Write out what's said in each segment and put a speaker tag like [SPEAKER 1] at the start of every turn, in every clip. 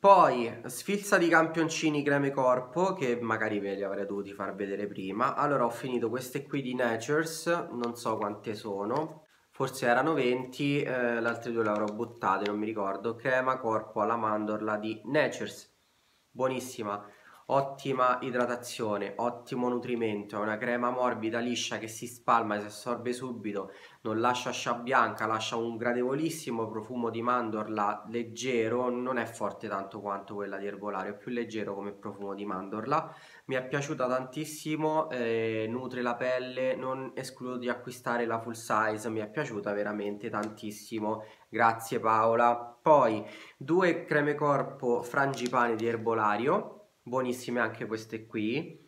[SPEAKER 1] Poi sfilza di campioncini creme corpo che magari ve li avrei dovuti far vedere prima. Allora ho finito queste qui di Natures, non so quante sono, forse erano 20, eh, le altre due le avrò buttate, non mi ricordo. Crema corpo alla mandorla di Natures, buonissima ottima idratazione, ottimo nutrimento, è una crema morbida, liscia che si spalma e si assorbe subito, non lascia scia bianca, lascia un gradevolissimo profumo di mandorla leggero, non è forte tanto quanto quella di erbolario, è più leggero come profumo di mandorla, mi è piaciuta tantissimo, eh, nutre la pelle, non escludo di acquistare la full size, mi è piaciuta veramente tantissimo, grazie Paola. Poi due creme corpo frangipane di erbolario, buonissime anche queste qui.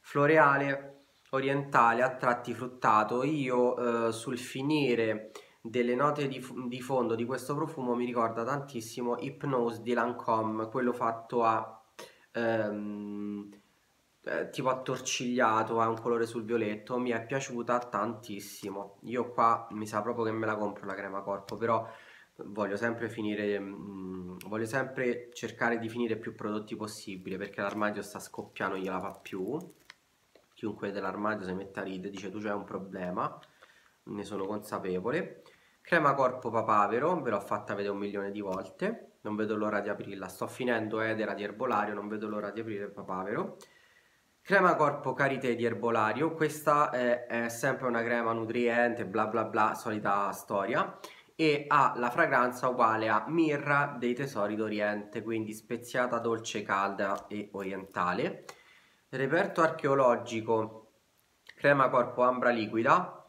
[SPEAKER 1] Floreale orientale a tratti fruttato. Io eh, sul finire delle note di, di, fondo di questo profumo mi ricorda tantissimo Hypnose di Lancome quello fatto a ehm, eh, tipo attorcigliato ha un colore sul violetto. Mi è piaciuta tantissimo. Io qua mi sa proprio che me la compro la crema corpo però voglio sempre finire, mh, mm, voglio sempre cercare di finire più prodotti possibile perché l'armadio sta scoppiando, gliela fa più. Chiunque dell'armadio si mette a ridere dice tu c'hai un problema, ne sono consapevole. Crema corpo papavero, ve l'ho fatta vedere un milione di volte, non vedo l'ora di aprirla, sto finendo Edera di erbolario, non vedo l'ora di aprire il papavero. Crema corpo karité di erbolario, questa è, è sempre una crema nutriente, bla bla bla, solita storia e ha la fragranza uguale a mirra dei tesori d'Oriente, quindi speziata dolce, calda e orientale. Reperto archeologico, crema corpo ambra liquida.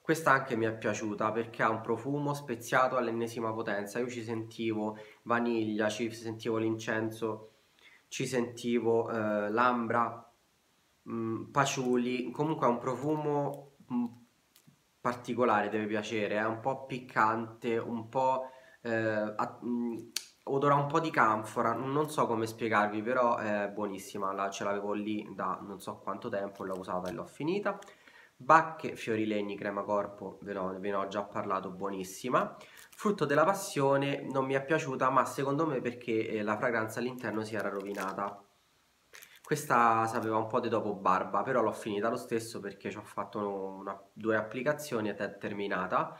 [SPEAKER 1] Questa anche mi è piaciuta perché ha un profumo speziato all'ennesima potenza. Io ci sentivo vaniglia, ci sentivo l'incenso, ci sentivo eh, l'ambra, mh, paciuli. Comunque ha un profumo mh, particolare, deve piacere, è un po' piccante, un po' eh, mm, odora un po' di canfora, non so come spiegarvi, però è buonissima, la, ce l'avevo lì da non so quanto tempo, l'ho usata e l'ho finita. Bacche fiorilegni crema corpo, ve, ve ne ho già parlato, buonissima. Frutto della passione non mi è piaciuta, ma secondo me perché eh, la fragranza all'interno si era rovinata questa sapeva un po' di dopo barba, però l'ho finita lo stesso perché ci ho fatto una, due applicazioni ed è terminata.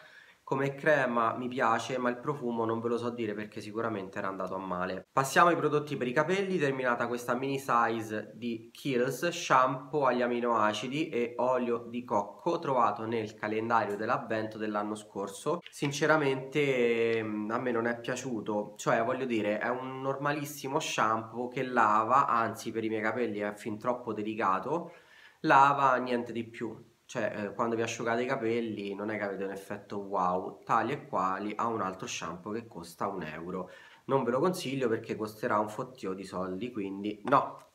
[SPEAKER 1] Come crema mi piace, ma il profumo non ve lo so dire perché sicuramente era andato a male. Passiamo ai prodotti per i capelli, terminata questa mini size di Kills, shampoo agli aminoacidi e olio di cocco trovato nel calendario dell'avvento dell'anno scorso. Sinceramente mm, a me non è piaciuto, cioè voglio dire è un normalissimo shampoo che lava, anzi per i miei capelli è fin troppo delicato, lava niente di più cioè eh, quando vi asciugate i capelli non è che avete un effetto wow, tali e quali ha un altro shampoo che costa un euro. Non ve lo consiglio perché costerà un fottio di soldi, quindi no.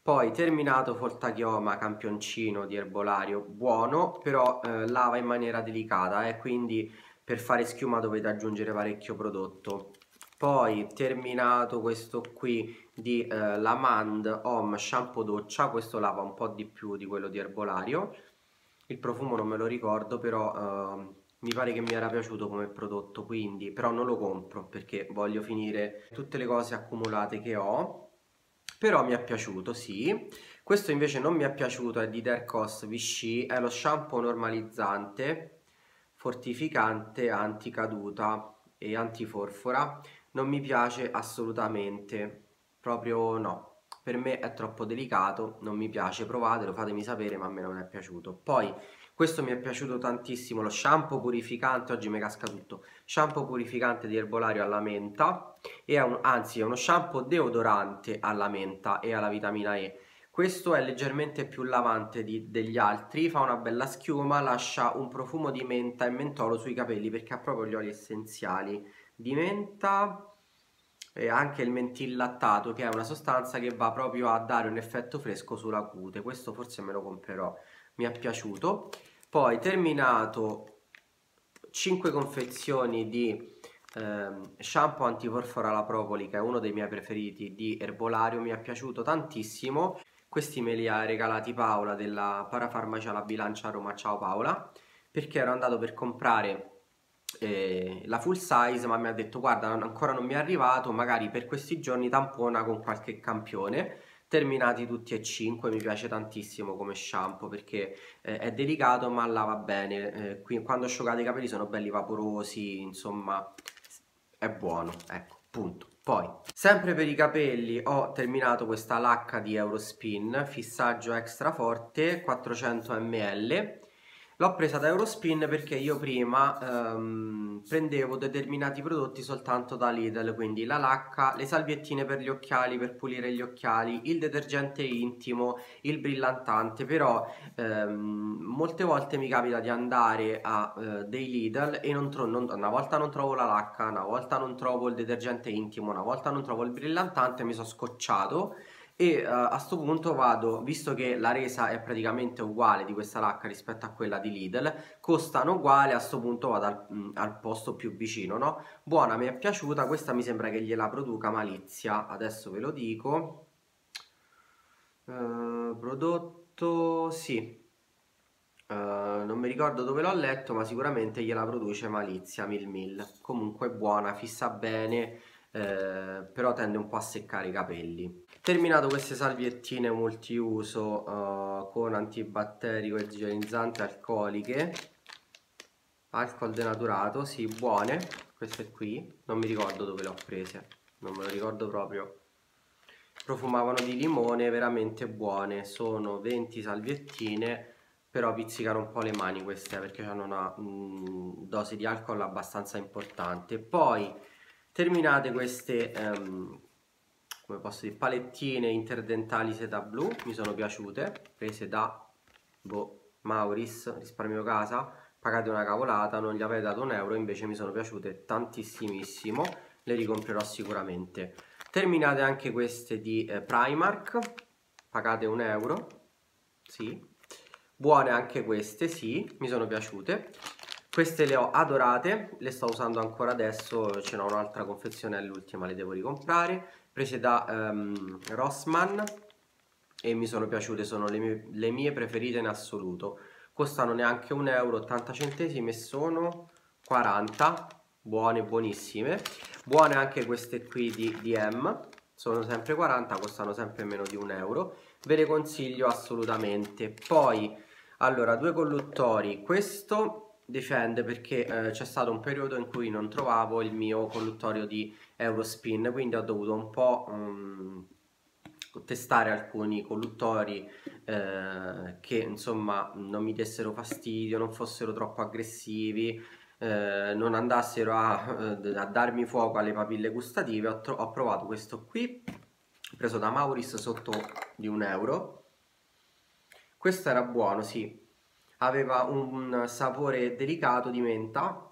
[SPEAKER 1] Poi terminato Foltachioma campioncino di erbolario, buono, però eh, lava in maniera delicata e eh, quindi per fare schiuma dovete aggiungere parecchio prodotto. Poi terminato questo qui di eh, Lamand Home Shampoo Doccia, questo lava un po' di più di quello di erbolario il profumo non me lo ricordo però uh, mi pare che mi era piaciuto come prodotto quindi però non lo compro perché voglio finire tutte le cose accumulate che ho. Però mi è piaciuto sì. Questo invece non mi è piaciuto è di Dercos Vichy è lo shampoo normalizzante fortificante anticaduta e antiforfora. Non mi piace assolutamente proprio no per me è troppo delicato, non mi piace, provatelo, fatemi sapere, ma a me non è piaciuto. Poi, questo mi è piaciuto tantissimo, lo shampoo purificante, oggi mi casca tutto, shampoo purificante di erbolario alla menta, e un, anzi è uno shampoo deodorante alla menta e alla vitamina E. Questo è leggermente più lavante di, degli altri, fa una bella schiuma, lascia un profumo di menta e mentolo sui capelli perché ha proprio gli oli essenziali di menta, e anche il mentillattato che è una sostanza che va proprio a dare un effetto fresco sulla cute. Questo forse me lo comprerò. Mi è piaciuto. Poi terminato 5 confezioni di ehm, shampoo antiporfora alla propoli che è uno dei miei preferiti di erbolario mi è piaciuto tantissimo. Questi me li ha regalati Paola della parafarmacia La Bilancia Roma. Ciao Paola. Perché ero andato per comprare eh, la full size ma mi ha detto guarda ancora non mi è arrivato magari per questi giorni tampona con qualche campione. Terminati tutti e cinque mi piace tantissimo come shampoo perché eh, è delicato ma lava bene. Eh, qui, quando asciugate i capelli sono belli vaporosi insomma è buono ecco punto. Poi sempre per i capelli ho terminato questa lacca di Eurospin fissaggio extra forte 400 ml L'ho presa da Eurospin perché io prima ehm, prendevo determinati prodotti soltanto da Lidl, quindi la lacca, le salviettine per gli occhiali per pulire gli occhiali, il detergente intimo, il brillantante, però ehm, molte volte mi capita di andare a eh, dei Lidl e non trovo, una volta non trovo la lacca, una volta non trovo il detergente intimo, una volta non trovo il brillantante, mi sono scocciato e uh, a questo punto vado, visto che la resa è praticamente uguale di questa lacca rispetto a quella di Lidl, costano uguali, a questo punto vado al, mh, mm, al, posto più vicino, no? Buona, mi è piaciuta, questa mi sembra che gliela produca Malizia, adesso ve lo dico. Uh, prodotto, sì, Uh, non mi ricordo dove l'ho letto, ma sicuramente gliela produce Malizia Mil Mil. Comunque buona, fissa bene, eh, però tende un po' a seccare i capelli. Terminato queste salviettine multiuso uh, con antibatterico e igienizzante alcoliche, alcol denaturato, sì, buone, queste qui, non mi ricordo dove le ho prese, non me lo ricordo proprio. Profumavano di limone, veramente buone, sono 20 salviettine, però pizzicano un po' le mani queste perché hanno una mh, dose di alcol abbastanza importante. Poi terminate queste um, come posso dire, palettine interdentali seta blu, mi sono piaciute, prese da boh, Mauris, risparmio casa, pagate una cavolata, non gli avete dato un euro, invece mi sono piaciute tantissimo, le ricomprerò sicuramente. Terminate anche queste di eh, Primark, pagate un euro, sì, buone anche queste, sì, mi sono piaciute. Queste le ho adorate, le sto usando ancora adesso, ce n'ho un'altra confezione all'ultima, le devo ricomprare prese da um, Rossmann e mi sono piaciute, sono le mie, le mie preferite in assoluto. Costano neanche un euro, 80 centesimi e sono 40, buone, buonissime. Buone anche queste qui di DM, sono sempre 40, costano sempre meno di un euro. Ve le consiglio assolutamente. Poi, allora, due colluttori, questo difende perché eh, c'è stato un periodo in cui non trovavo il mio colluttorio di Eurospin quindi ho dovuto un po' um, testare alcuni colluttori eh, che insomma non mi dessero fastidio non fossero troppo aggressivi eh, non andassero a, eh, a, darmi fuoco alle papille gustative. Ho, ho provato questo qui preso da Mauris sotto di un euro. Questo era buono sì aveva un sapore delicato di menta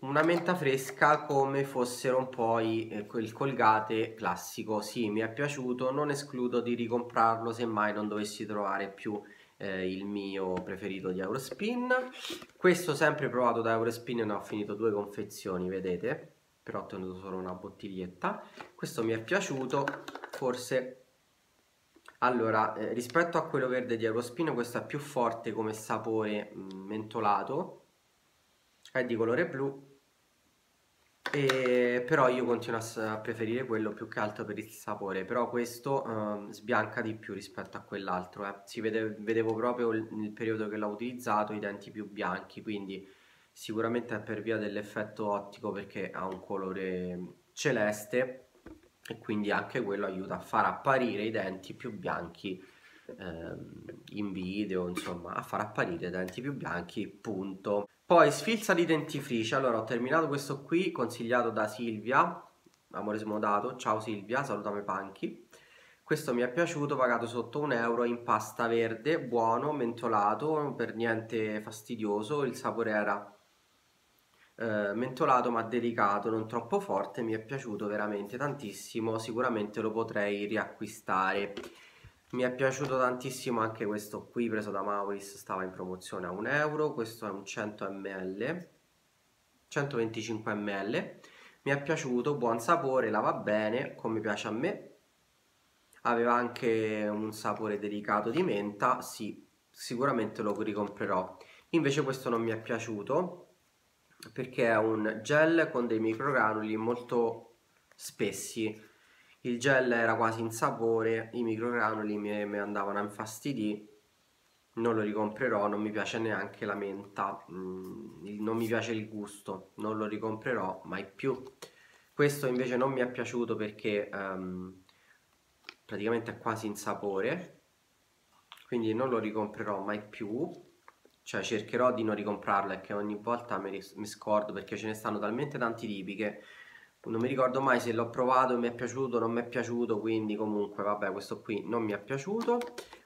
[SPEAKER 1] una menta fresca come fossero un po' i, eh, il colgate classico. Sì mi è piaciuto non escludo di ricomprarlo se mai non dovessi trovare più eh, il mio preferito di Eurospin. Questo sempre provato da Eurospin ne ho finito due confezioni vedete? Però ho tenuto solo una bottiglietta. Questo mi è piaciuto forse allora, eh, rispetto a quello verde di Eurospin, questo è più forte come sapore mh, mm, mentolato, è di colore blu, e, però io continuo a, preferire quello più che altro per il sapore, però questo uh, sbianca di più rispetto a quell'altro, eh. si vede, vedevo proprio nel periodo che l'ho utilizzato i denti più bianchi, quindi sicuramente è per via dell'effetto ottico perché ha un colore celeste e quindi anche quello aiuta a far apparire i denti più bianchi ehm, in video, insomma, a far apparire i denti più bianchi, punto. Poi sfilza di dentifrici, allora ho terminato questo qui, consigliato da Silvia, amore smodato, ciao Silvia, salutami Panchi. Questo mi è piaciuto, pagato sotto un euro in pasta verde, buono, mentolato, per niente fastidioso, il sapore era eh, mentolato ma delicato, non troppo forte, mi è piaciuto veramente tantissimo, sicuramente lo potrei riacquistare. Mi è piaciuto tantissimo anche questo qui preso da Mauris, stava in promozione a un euro, questo è un 100 ml, 125 ml, mi è piaciuto, buon sapore, lava bene, come piace a me, aveva anche un sapore delicato di menta, sì, sicuramente lo ricomprerò. Invece questo non mi è piaciuto, perché è un gel con dei microgranuli molto spessi il gel era quasi insapore i microgranuli mi, mi andavano a infastidire non lo ricomprerò, non mi piace neanche la menta, mm, non mi piace il gusto, non lo ricomprerò mai più. Questo invece non mi è piaciuto perché um, praticamente è quasi insapore, quindi non lo ricomprerò mai più, cioè cercherò di non ricomprarlo e che ogni volta mi, mi scordo perché ce ne stanno talmente tanti tipi che non mi ricordo mai se l'ho provato mi è piaciuto non mi è piaciuto, quindi comunque vabbè questo qui non mi è piaciuto.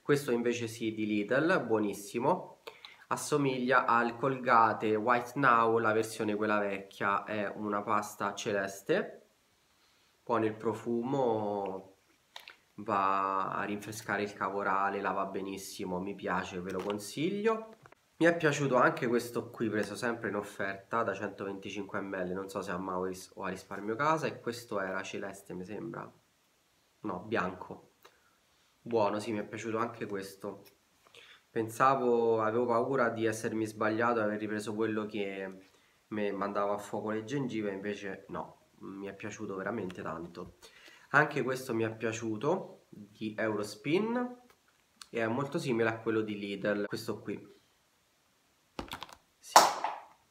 [SPEAKER 1] Questo invece sì di Lidl, buonissimo. Assomiglia al Colgate White Now, la versione quella vecchia è una pasta celeste. Poi nel profumo va a rinfrescare il cavorale, lava benissimo, mi piace, ve lo consiglio mi è piaciuto anche questo qui preso sempre in offerta da 125 ml, non so se a Mauris o a risparmio casa e questo era celeste mi sembra, no bianco Buono, sì, mi è piaciuto anche questo. Pensavo, avevo paura di essermi sbagliato e aver ripreso quello che mi mandava a fuoco le gengive, invece no, mi è piaciuto veramente tanto. Anche questo mi è piaciuto, di Eurospin, e è molto simile a quello di Lidl, questo qui.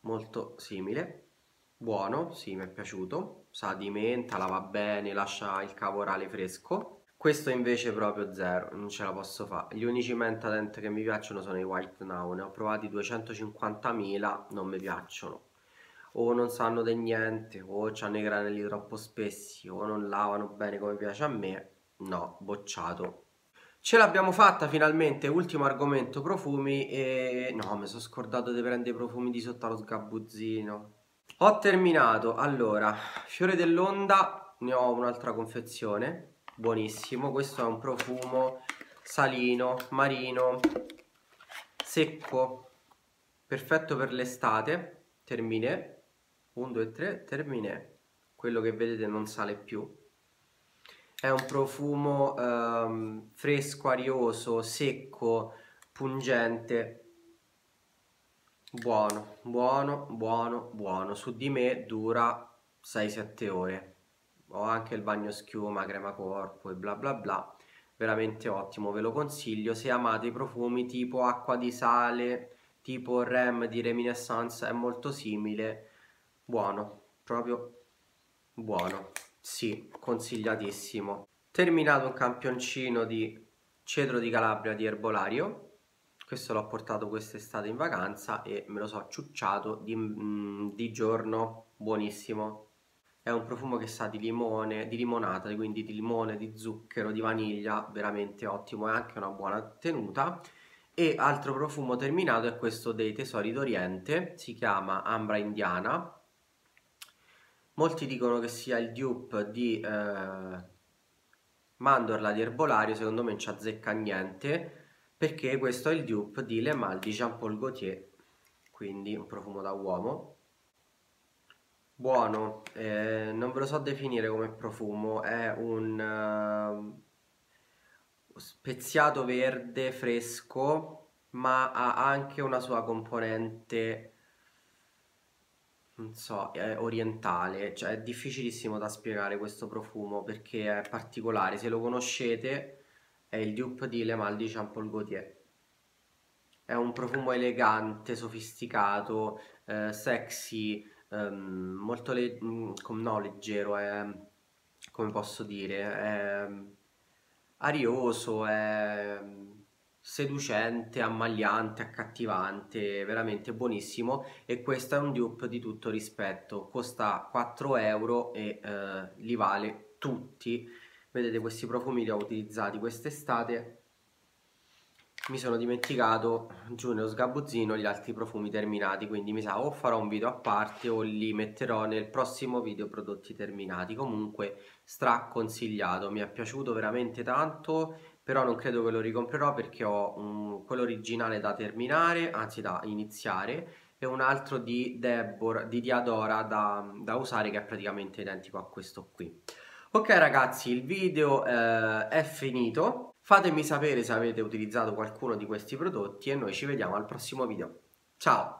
[SPEAKER 1] Molto simile. Buono, sì, mi è piaciuto. Sa di menta, lava bene, lascia il cavorale fresco questo invece proprio zero, non ce la posso fare. Gli unici Mentadent che mi piacciono sono i White Now, ne ho provati 250.000, non mi piacciono. O non sanno di niente, o hanno i granelli troppo spessi, o non lavano bene come piace a me. No, bocciato. Ce l'abbiamo fatta finalmente, ultimo argomento profumi e... No, mi sono scordato di prendere i profumi di sotto allo sgabuzzino. Ho terminato, allora, Fiore dell'Onda, ne ho un'altra confezione. Buonissimo. Questo è un profumo salino marino secco. Perfetto per l'estate. Termine. 1 2 3 termine. Quello che vedete non sale più è un profumo ehm, fresco arioso secco pungente. Buono buono buono buono. Su di me dura 6-7 ore. Ho anche il bagno schiuma, crema corpo e bla bla bla. Veramente ottimo, ve lo consiglio. Se amate i profumi tipo acqua di sale tipo Rem di Reminiscence è molto simile. Buono, proprio buono sì, consigliatissimo. Terminato un campioncino di cedro di Calabria di Erbolario. Questo l'ho portato quest'estate in vacanza e me lo so ciucciato di, mm, di giorno. Buonissimo. È un profumo che sa di limone, di limonata, quindi di limone, di zucchero, di vaniglia, veramente ottimo, è anche una buona tenuta. E altro profumo terminato è questo dei Tesori d'Oriente, si chiama Ambra Indiana. Molti dicono che sia il dupe di eh, Mandorla di Erbolario, secondo me non ci azzecca niente, perché questo è il dupe di Le Mal di Jean Paul Gaultier, quindi un profumo da uomo. Buono, eh, non ve lo so definire come profumo, è un uh, speziato verde fresco, ma ha anche una sua componente, non so, orientale, cioè è difficilissimo da spiegare questo profumo perché è particolare, se lo conoscete è il dupe di Le Mal di Jean Paul Gaultier. È un profumo elegante, sofisticato, eh, sexy, um, molto le- mm, no, leggero, è, come posso dire, è arioso, è seducente, ammagliante, accattivante, veramente buonissimo. E questo è un dupe di tutto rispetto, costa 4 euro e eh, li vale tutti. Vedete questi profumi li ho utilizzati quest'estate. Mi sono dimenticato giù nello sgabuzzino gli altri profumi terminati quindi mi sa o farò un video a parte o li metterò nel prossimo video prodotti terminati. Comunque stra consigliato mi è piaciuto veramente tanto però non credo che lo ricomprerò perché ho un, quello originale da terminare anzi da iniziare e un altro di, Deborah, di Diadora da, da usare che è praticamente identico a questo qui ok ragazzi il video eh, è finito Fatemi sapere se avete utilizzato qualcuno di questi prodotti e noi ci vediamo al prossimo video. Ciao!